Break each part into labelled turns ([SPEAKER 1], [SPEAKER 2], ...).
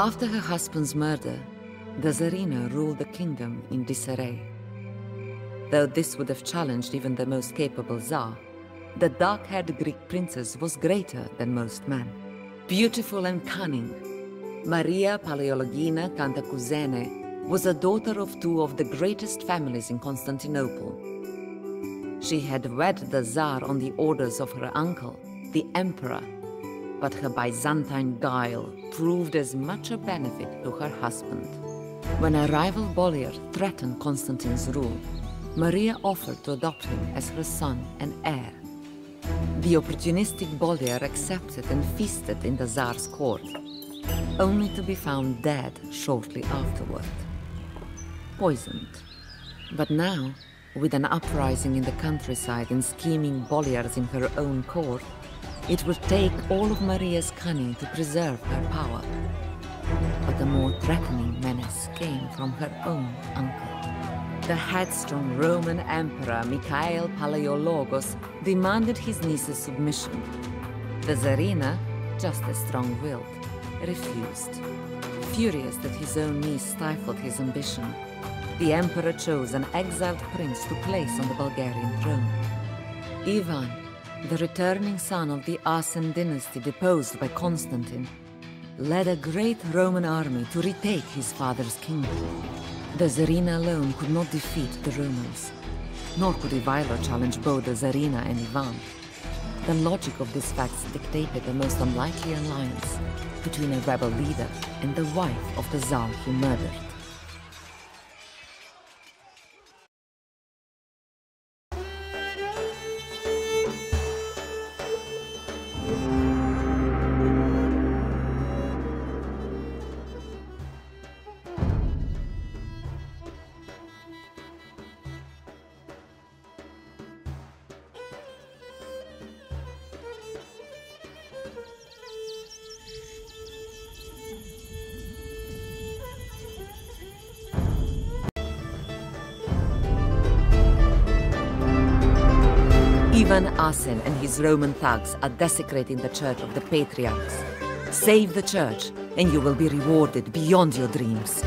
[SPEAKER 1] After her husband's murder, the Tsarina ruled the kingdom in disarray. Though this would have challenged even the most capable Tsar, the dark-haired Greek princess was greater than most men. Beautiful and cunning, Maria Paleologina Cantacuzene was a daughter of two of the greatest families in Constantinople. She had wed the Tsar on the orders of her uncle, the Emperor, but her Byzantine guile proved as much a benefit to her husband. When a rival Boiar threatened Constantine's rule, Maria offered to adopt him as her son and heir. The opportunistic Boiar accepted and feasted in the Tsar's court, only to be found dead shortly afterward. Poisoned. But now, with an uprising in the countryside and scheming Boiars in her own court, it would take all of Maria's cunning to preserve her power. But a more threatening menace came from her own uncle. The headstrong Roman Emperor Mikhail Palaiologos demanded his niece's submission. The Tsarina, just as strong-willed, refused. Furious that his own niece stifled his ambition, the Emperor chose an exiled prince to place on the Bulgarian throne. Ivan, the returning son of the Asen dynasty deposed by Constantine, led a great Roman army to retake his father's kingdom. The Tsarina alone could not defeat the Romans, nor could Ivaylo challenge both the Tsarina and Ivan. The logic of these facts dictated the most unlikely alliance between a rebel leader and the wife of the Tsar he murdered. Ivan And his Roman thugs are desecrating the Church of the Patriarchs. Save the Church, and you will be rewarded beyond your dreams.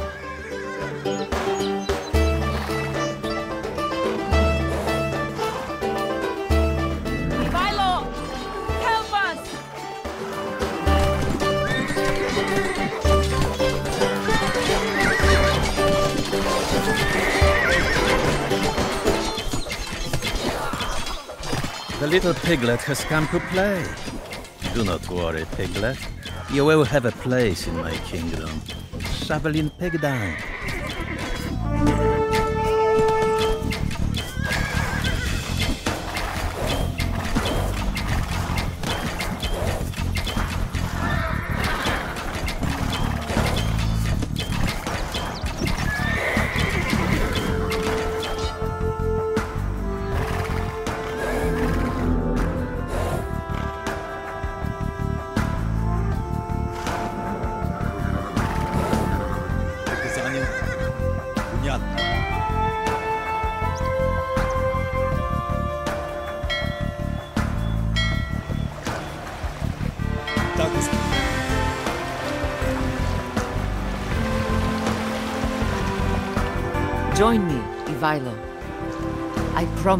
[SPEAKER 2] Little piglet has come to play. Do not worry, piglet. You will have a place in my kingdom. Shoveling pig down.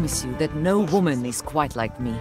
[SPEAKER 1] Promise you that no woman is quite like me.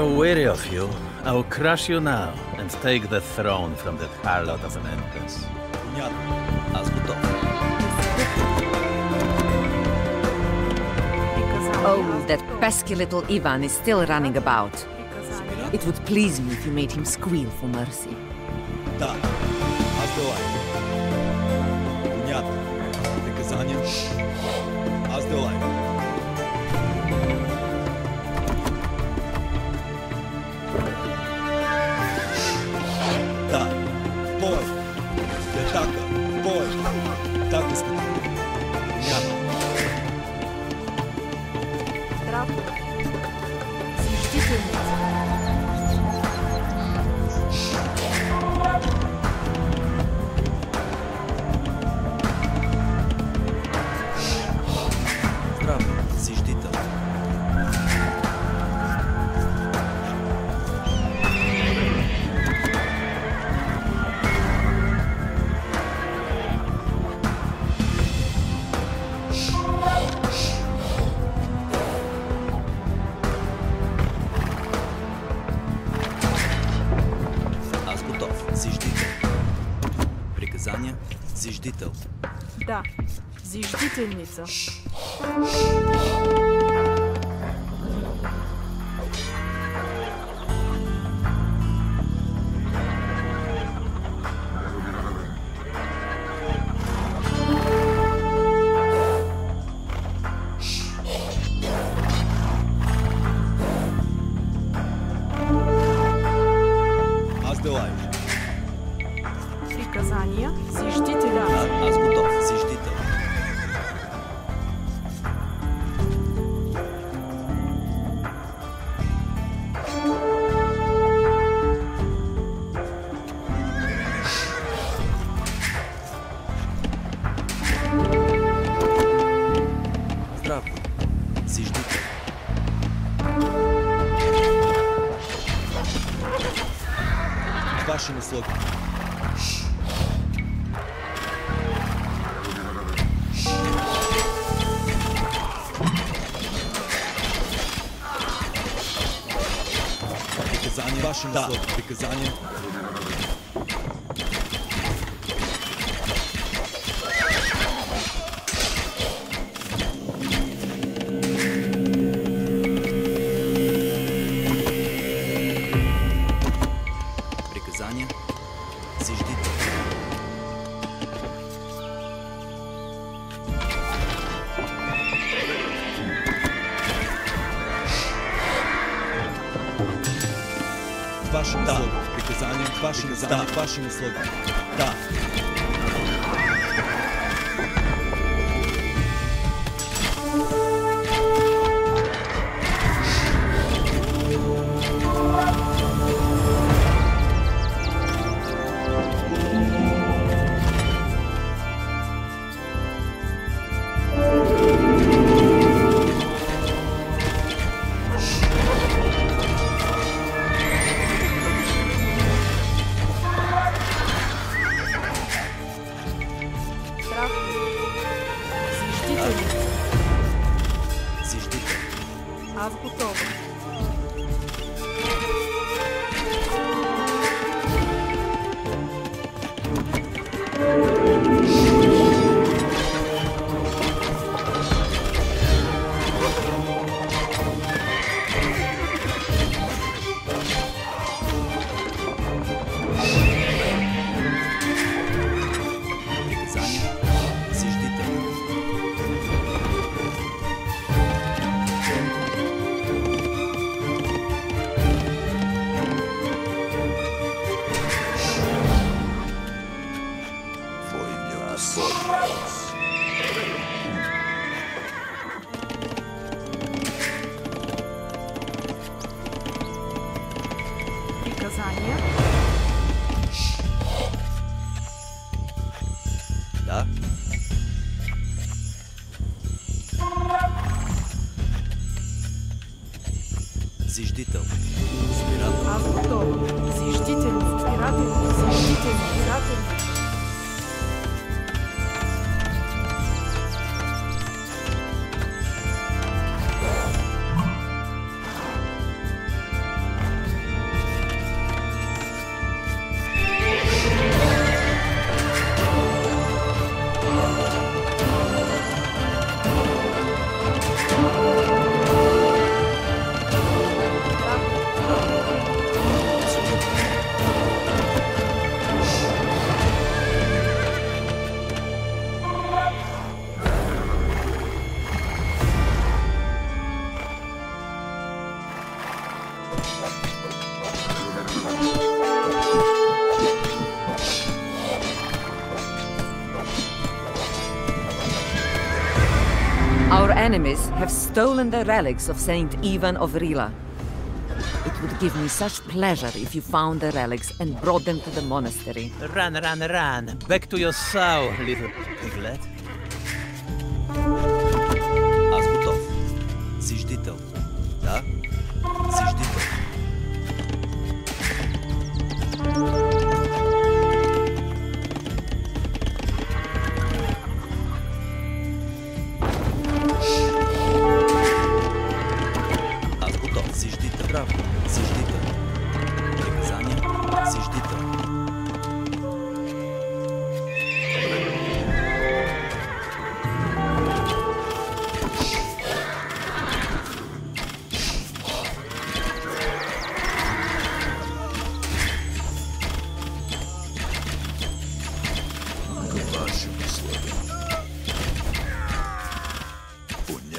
[SPEAKER 2] grow weary of you,
[SPEAKER 3] I will crush you now and take the throne from that harlot of an empress.
[SPEAKER 1] Oh, that pesky little Ivan is still running about. It would please me if you made him squeal for mercy.
[SPEAKER 4] пользу. Остываешь. Приказание. Зиждите да.
[SPEAKER 5] Аз
[SPEAKER 4] Да.
[SPEAKER 1] Have stolen the relics of Saint Ivan of Rila. It would give me such pleasure if you found the relics and brought them to the monastery.
[SPEAKER 2] Run, run, run. Back to your sow, little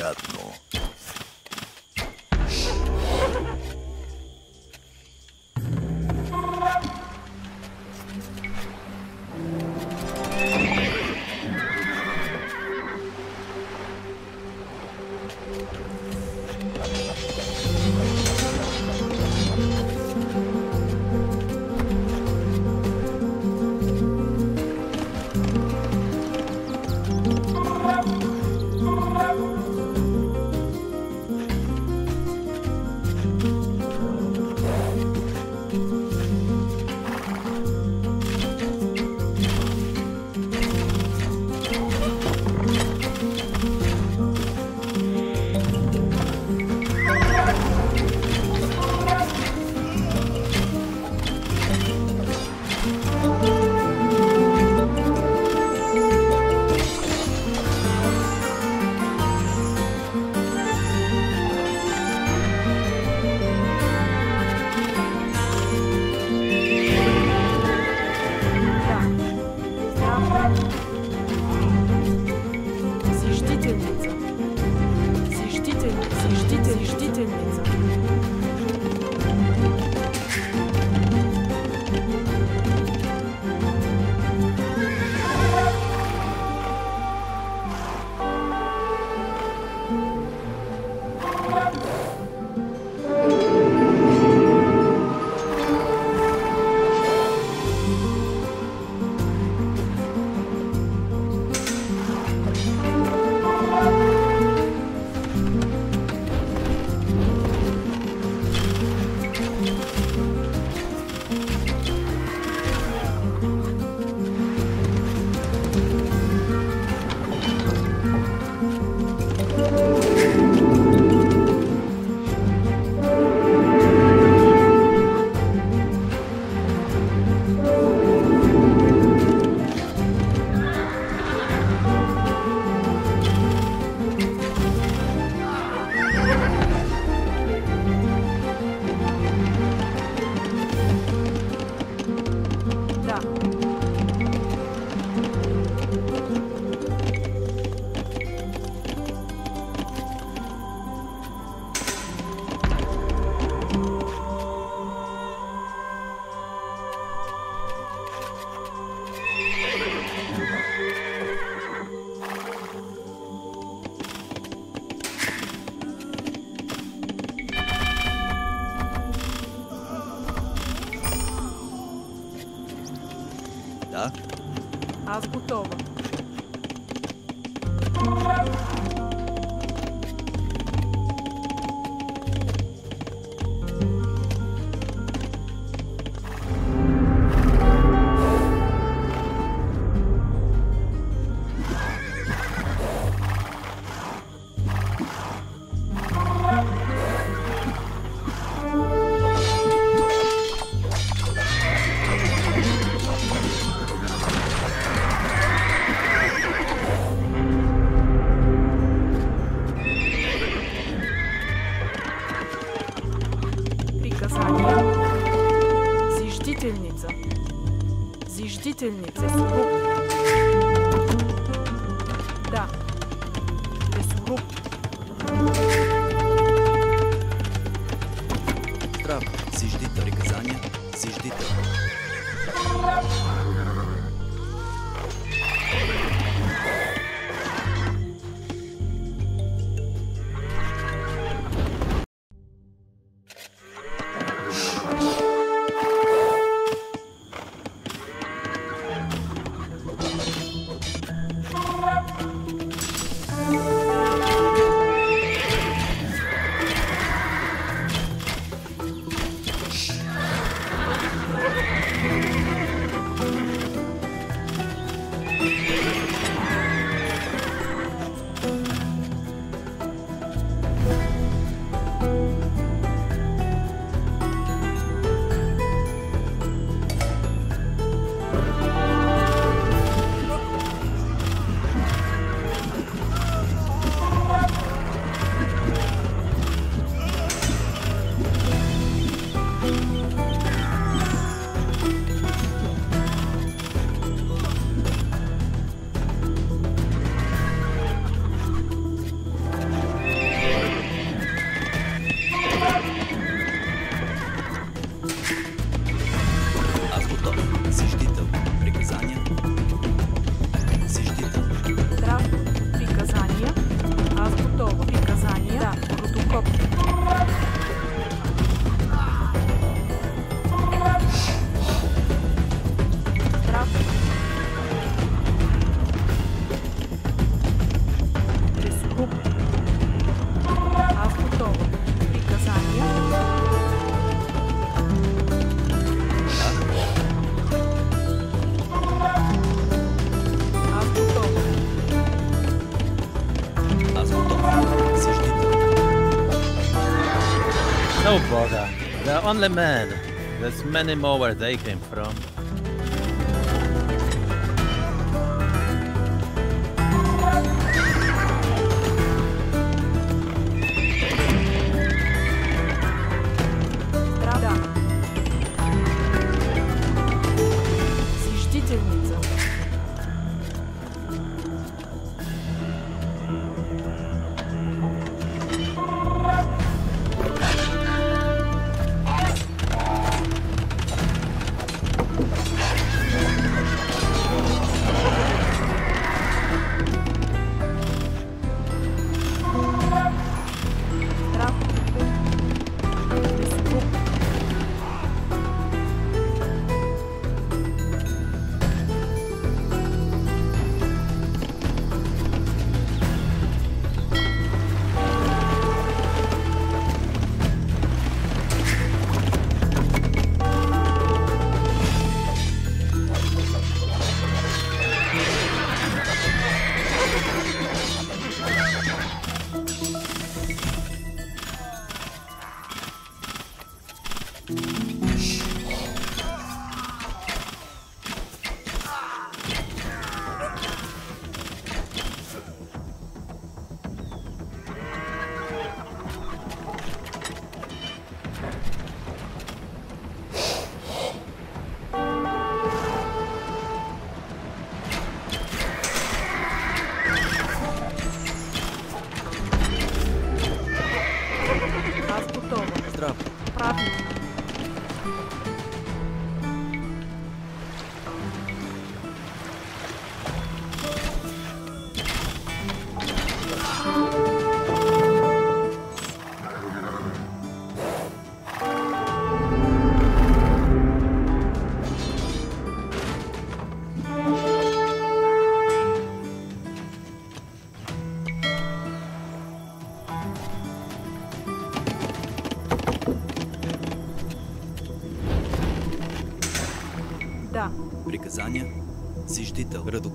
[SPEAKER 4] っあるの。Only men. There's many more where they came from. Alemanha do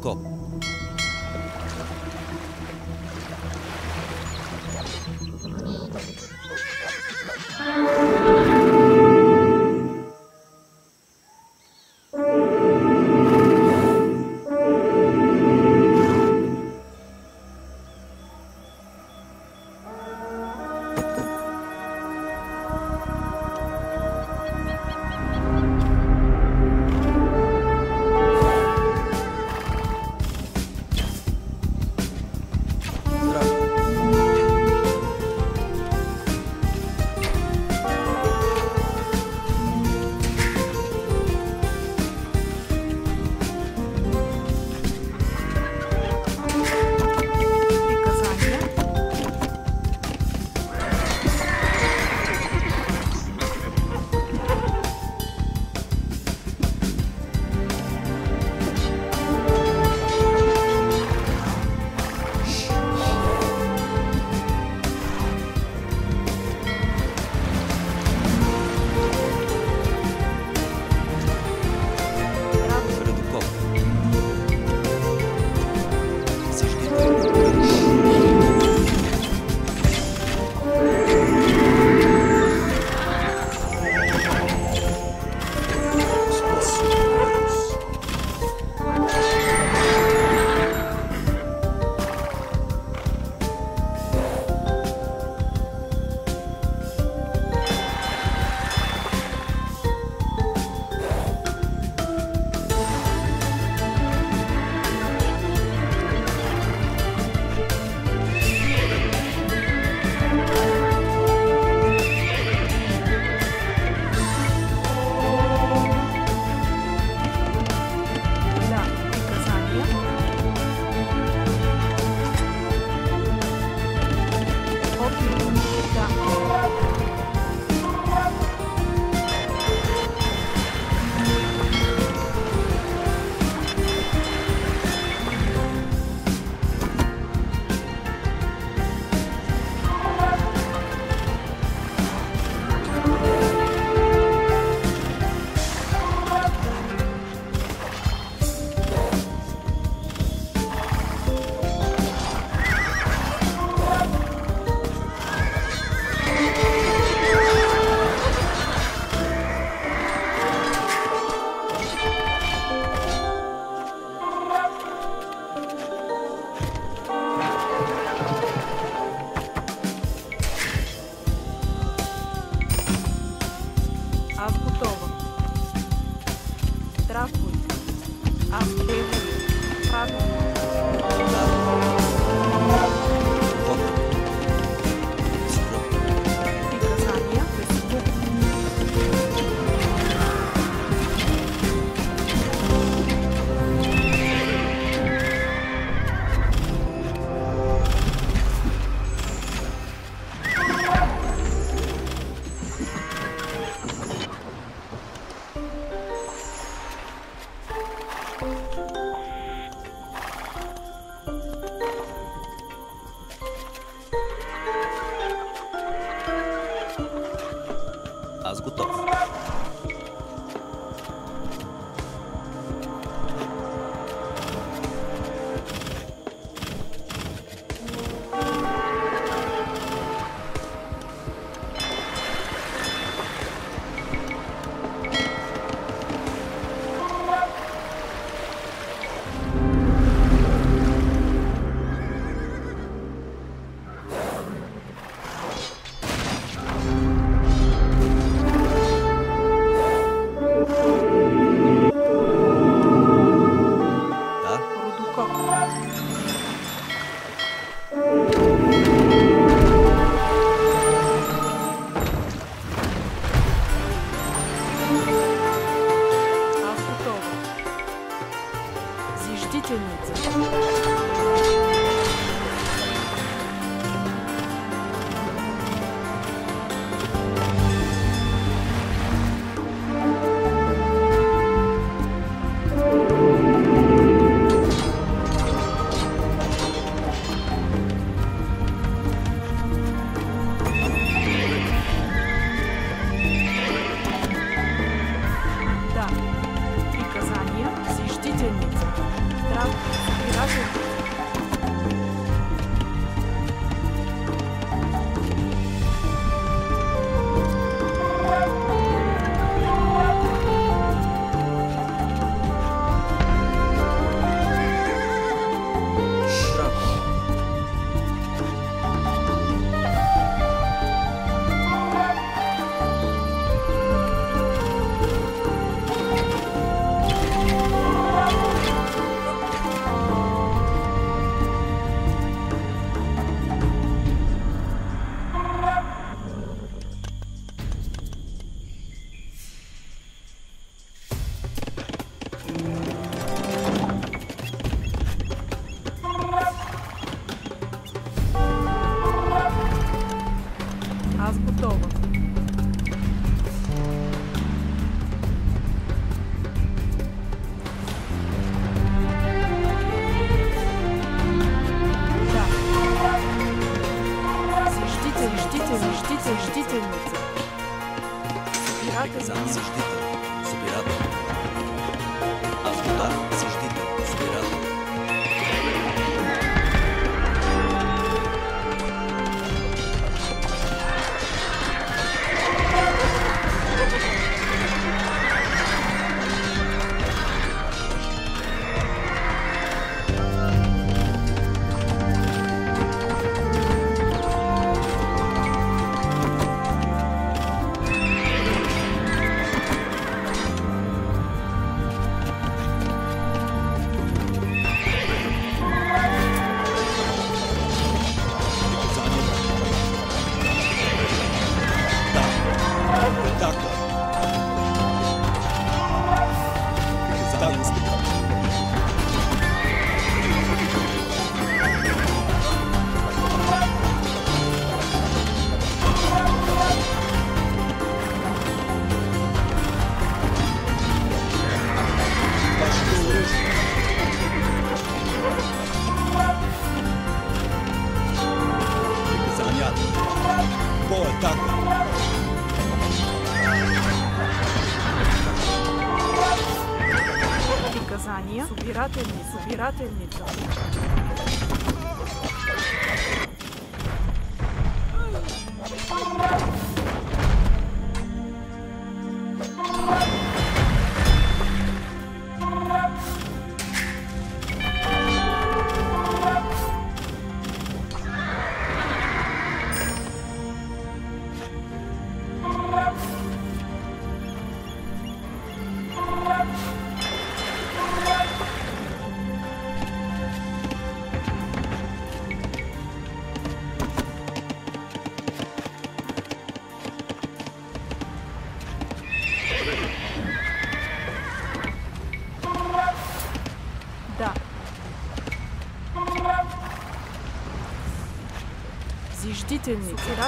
[SPEAKER 4] て
[SPEAKER 6] んねん
[SPEAKER 4] けど。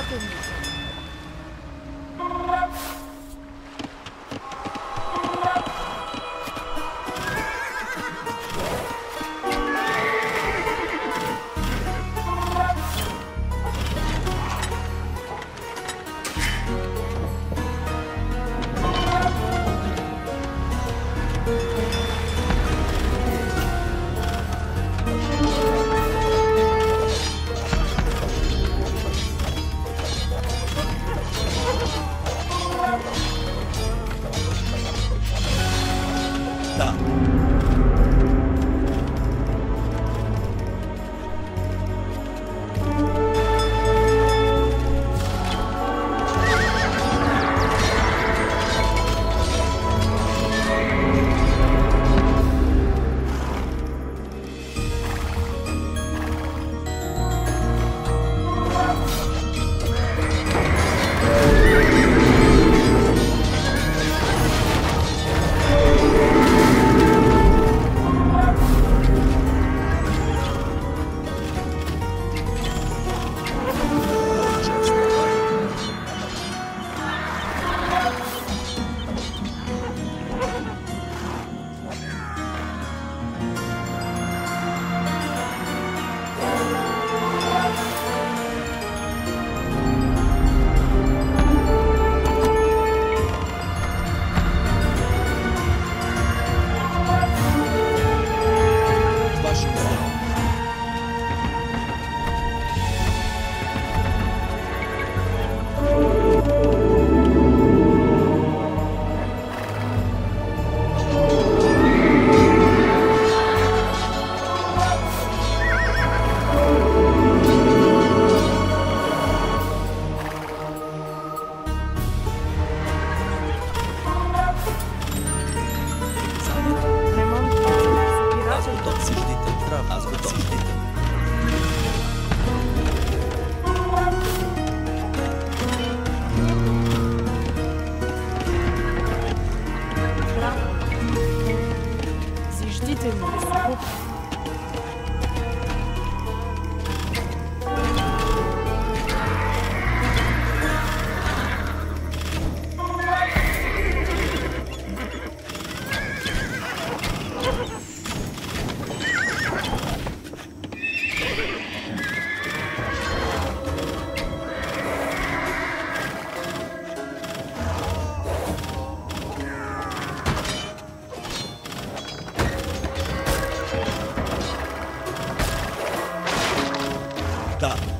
[SPEAKER 5] Costa.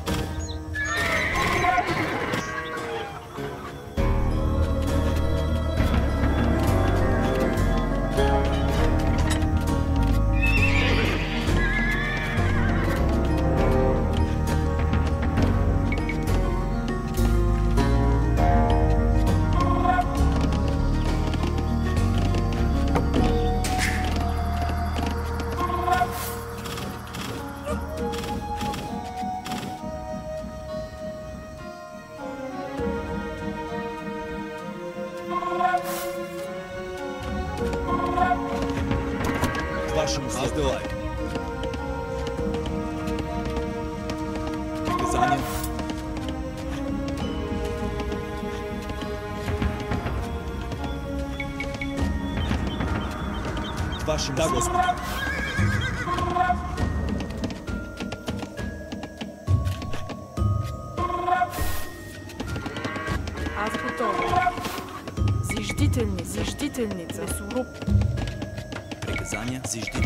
[SPEAKER 5] Вашим да, Господи.
[SPEAKER 4] Аз готова. Зиждителни, зиждителница. Лесоруб.
[SPEAKER 5] Приказания. Зиждител.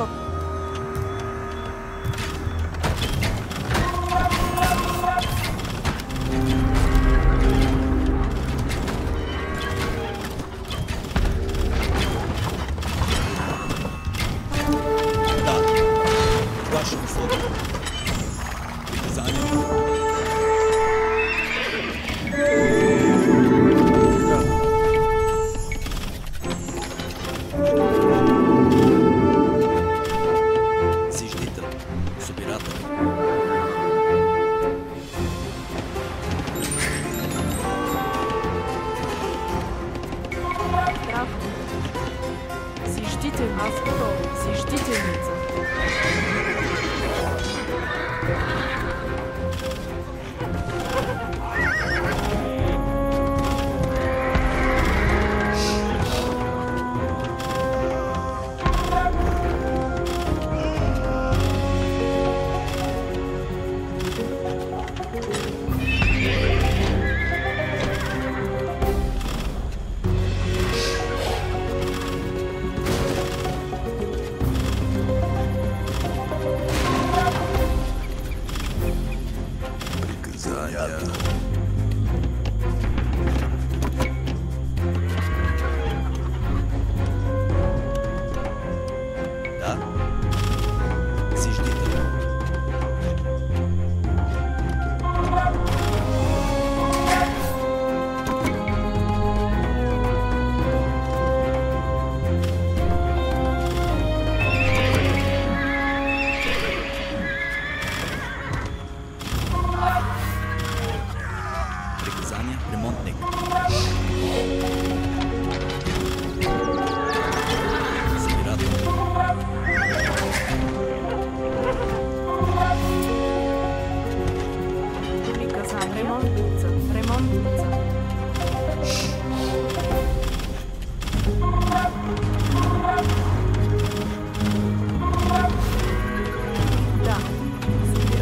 [SPEAKER 5] Jacob.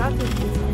[SPEAKER 5] gratis ist.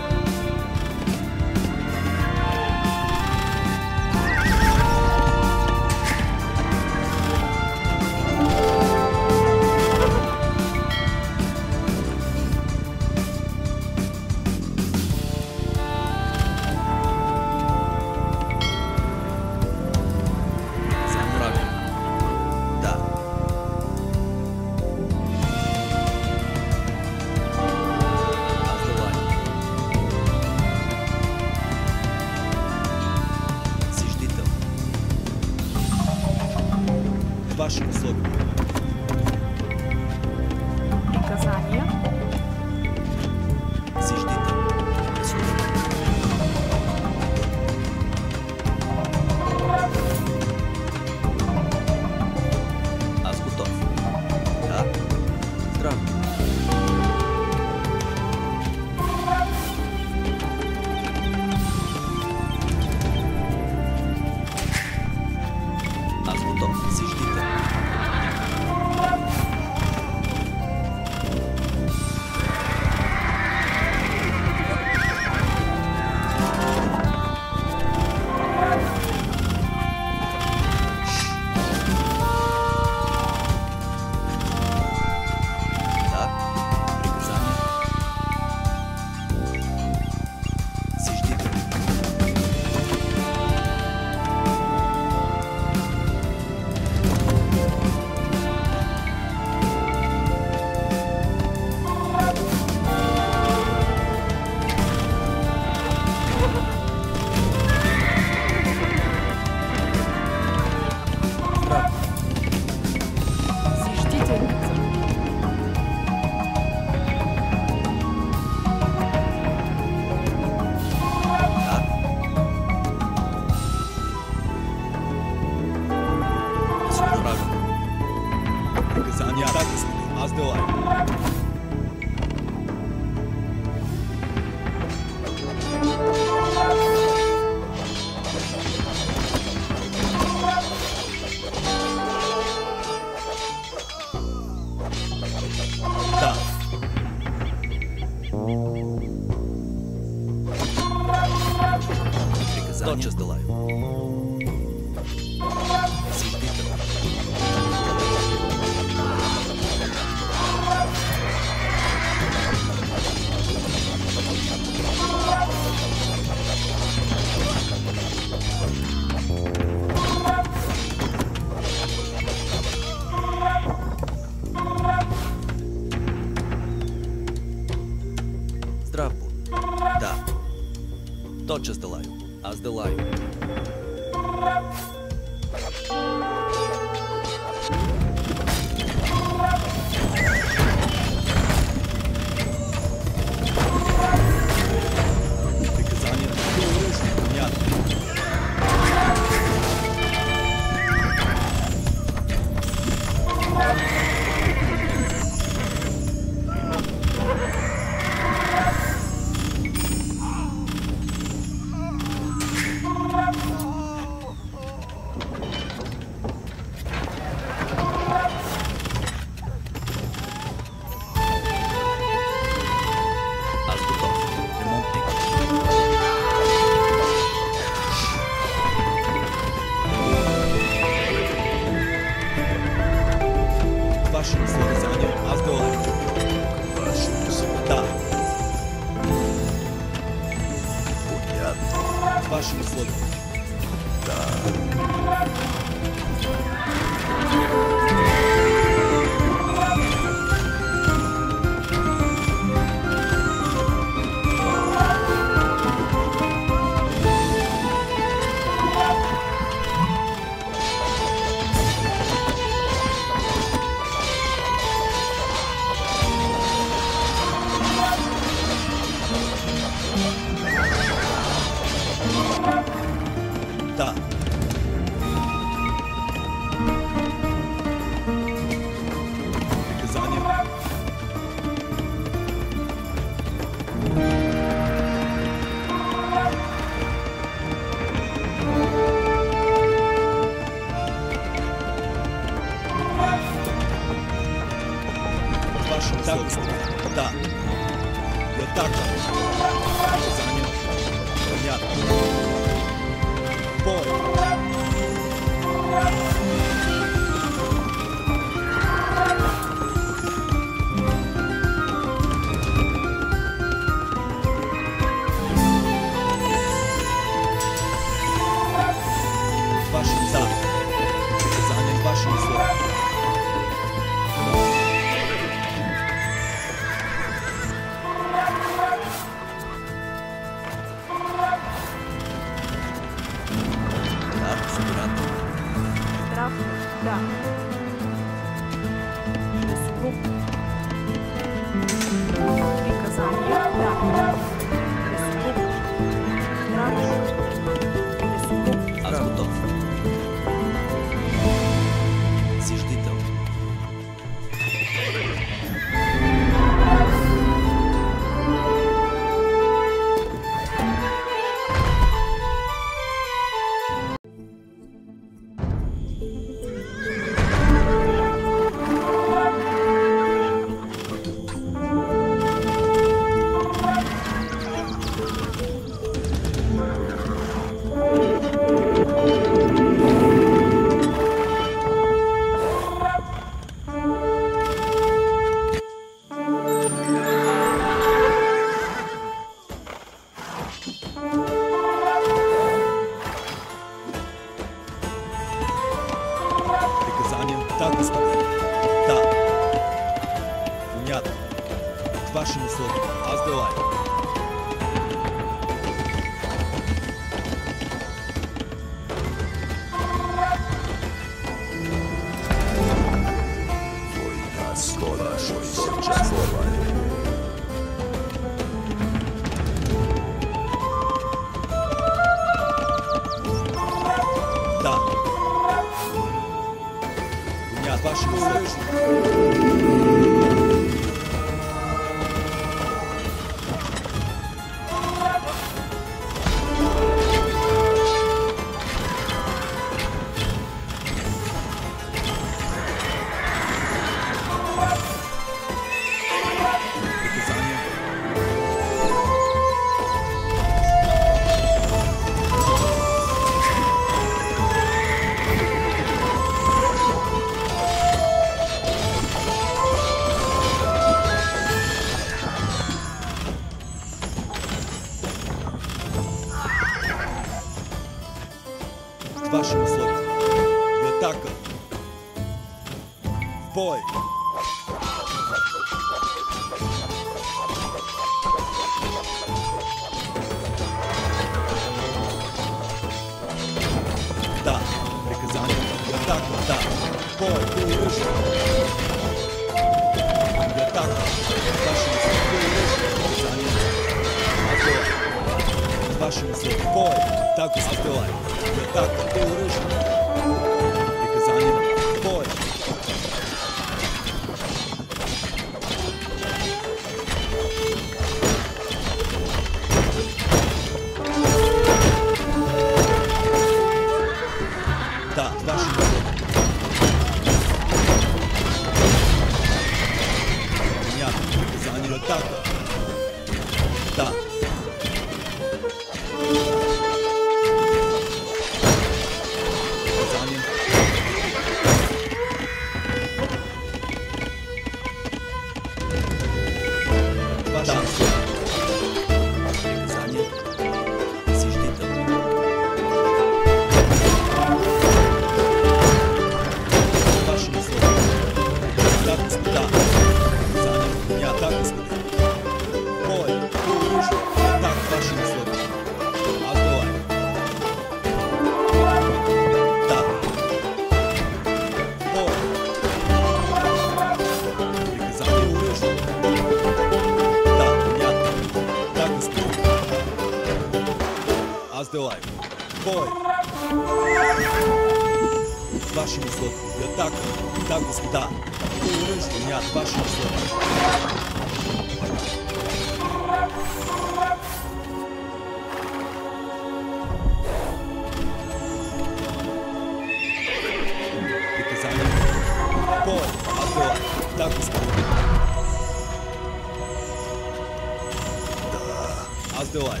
[SPEAKER 5] сделай.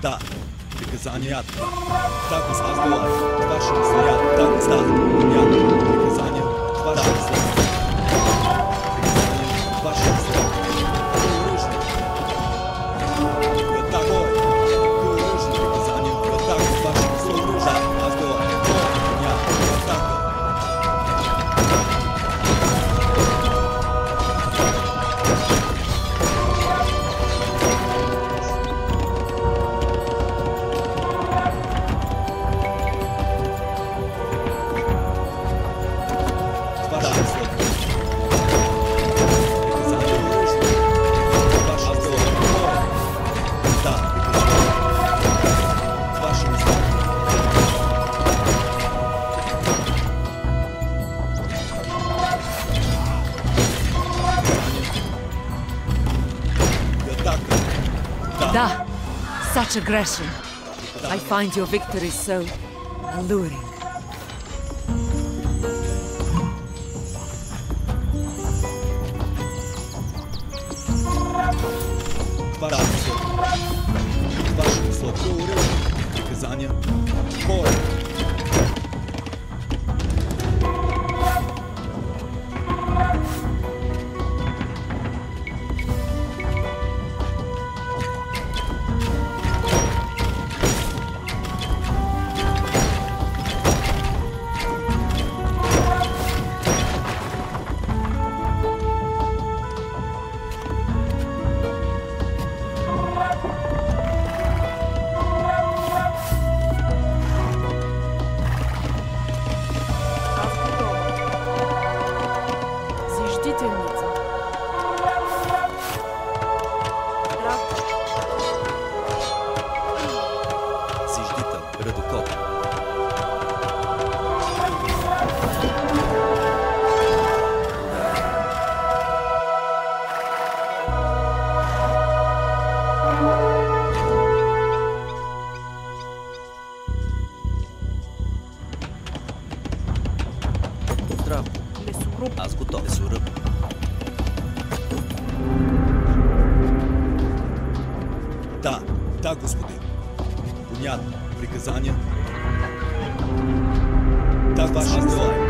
[SPEAKER 5] Да, приказание Так и создавай. Ваше взгляд, так и создавай.
[SPEAKER 4] Приказание
[SPEAKER 5] ваше взгляд. aggression. I find your victory so alluring.
[SPEAKER 2] Килограм.
[SPEAKER 4] Месоруб.
[SPEAKER 2] Аз готов. Месоруб.
[SPEAKER 7] Да, да, господин. Понятно. Приказания. Да,
[SPEAKER 5] ваше желание.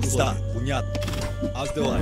[SPEAKER 5] пизда. Понятно. Аз дела.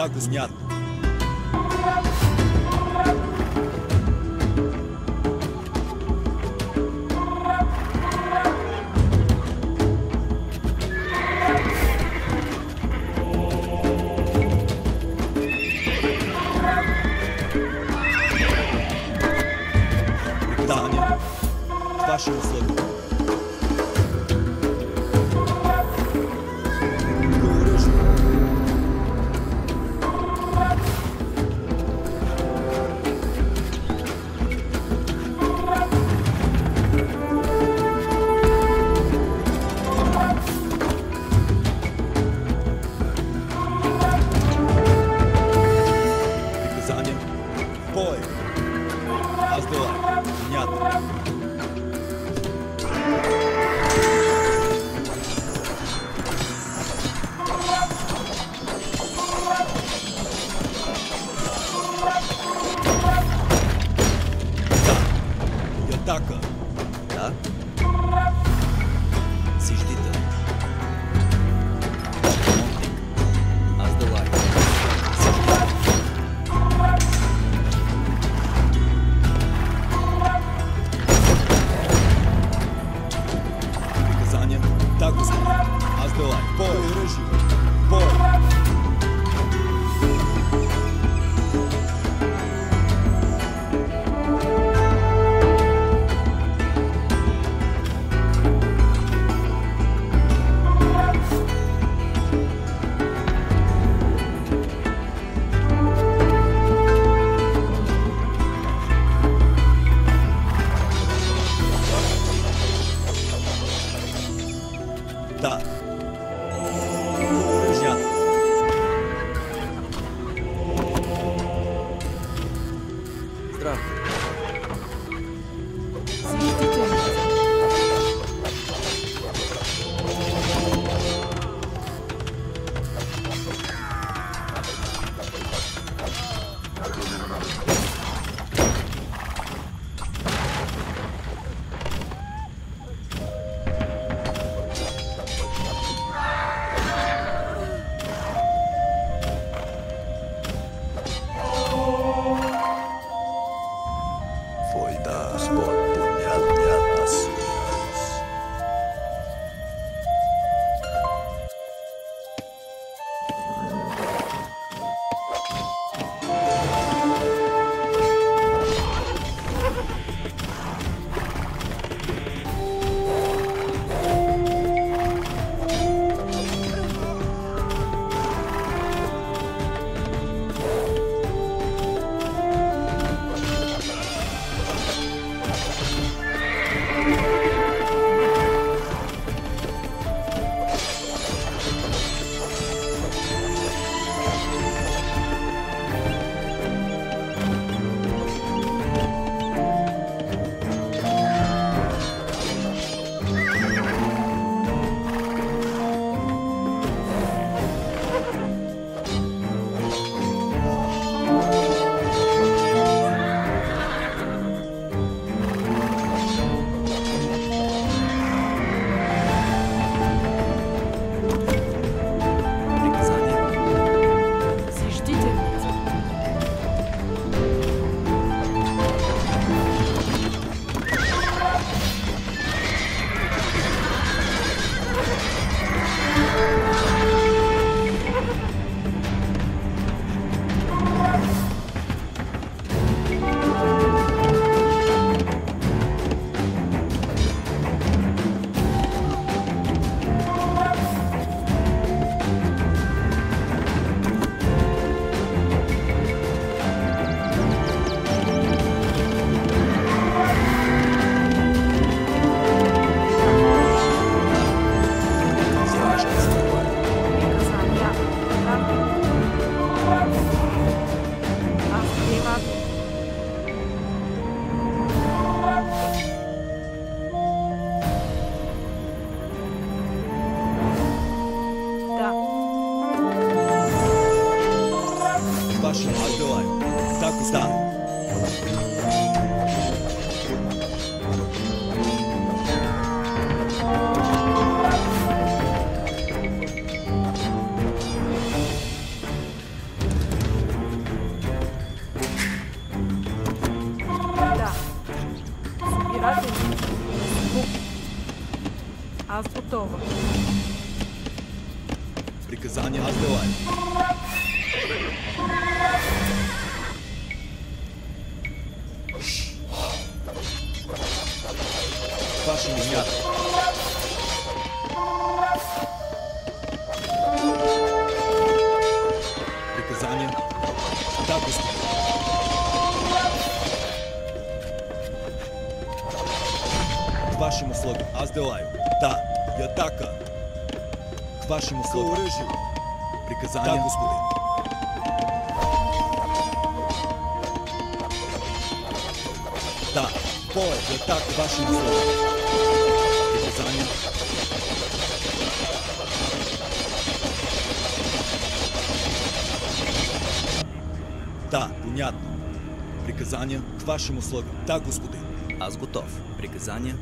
[SPEAKER 5] атака. Да, Приказания к вашим услугам. Да, господин.
[SPEAKER 2] Аз готов. Приказания?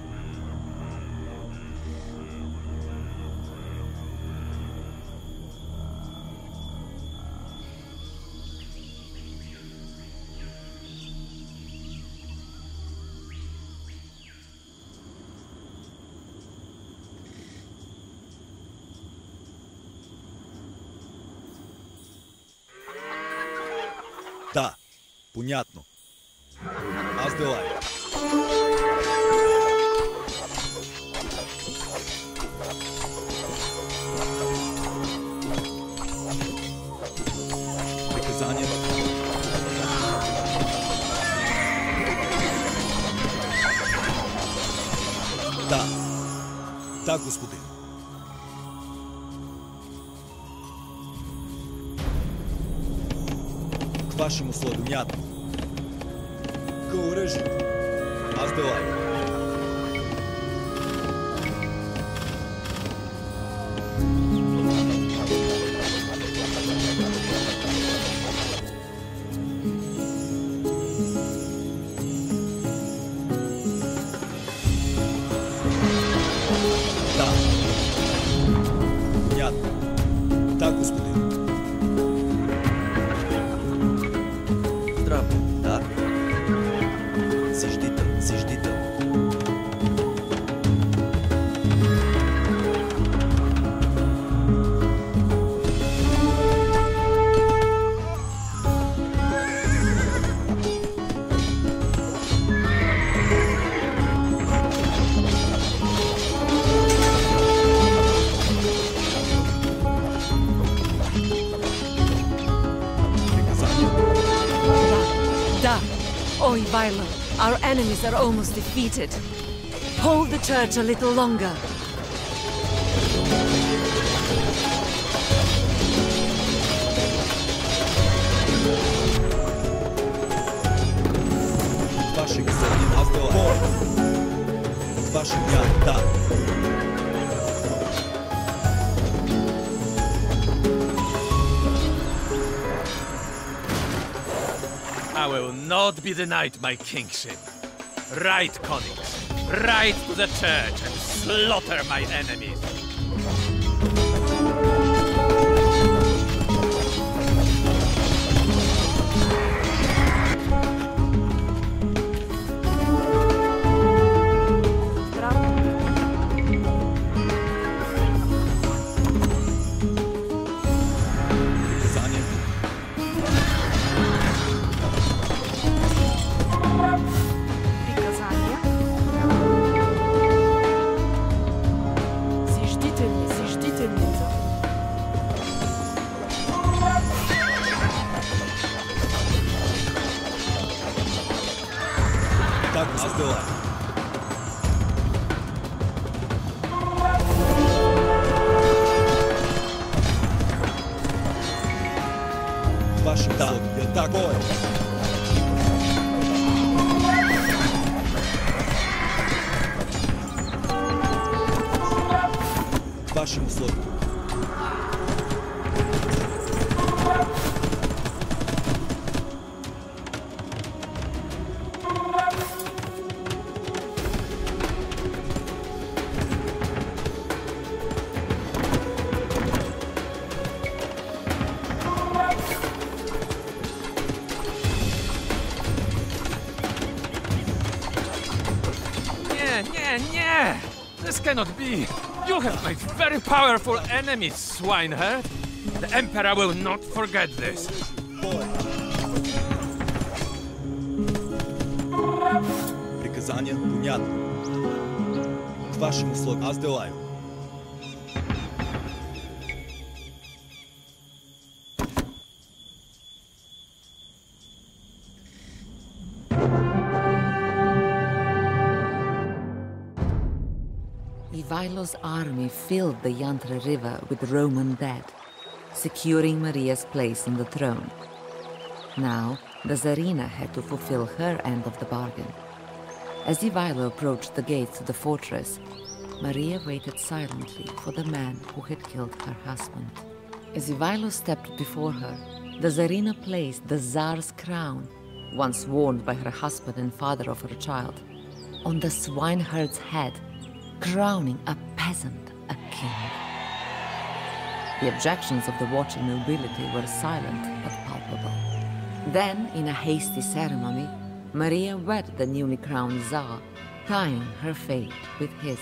[SPEAKER 5] Так, так, господин. К вашим
[SPEAKER 2] условиям,
[SPEAKER 5] я...
[SPEAKER 1] Говори же, а сдавай. enemies are almost defeated. Hold the church a little longer.
[SPEAKER 5] Ваши господин. Аз делаю. К вашим я. Да.
[SPEAKER 3] I will not be denied my kingship. Right, Conings. Right to the church and slaughter my enemies. I'll do it? This cannot be! You have made very powerful enemies, swineherd! The Emperor will not forget this!
[SPEAKER 5] Приказания понятно. К вашим услугам. Аз делаю.
[SPEAKER 1] Ivaylo's army filled the Yantra River with Roman dead, securing Maria's place on the throne. Now, the Tsarina had to fulfill her end of the bargain. As Ivaylo approached the gates of the fortress, Maria waited silently for the man who had killed her husband. As Ivaylo stepped before her, the Tsarina placed the Tsar's crown, once worn by her husband and father of her child, on the swineherd's head, crowning a peasant a king. The objections of the watching nobility were silent but palpable. Then, in a hasty ceremony, Maria wed the newly crowned Tsar, tying her fate with his.